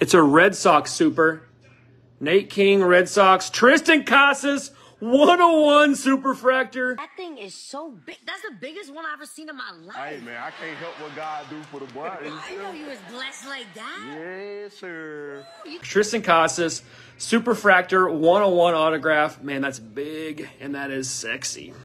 It's a Red Sox super. Nate King, Red Sox. Triston Casas, 101 Superfractor. That thing is so big. That's the biggest one I've ever seen in my life. Hey man, I can't help what God do for the boy. I know you was blessed like that. Yes, sir. Triston Casas, Superfractor, 101 autograph. Man, that's big and that is sexy.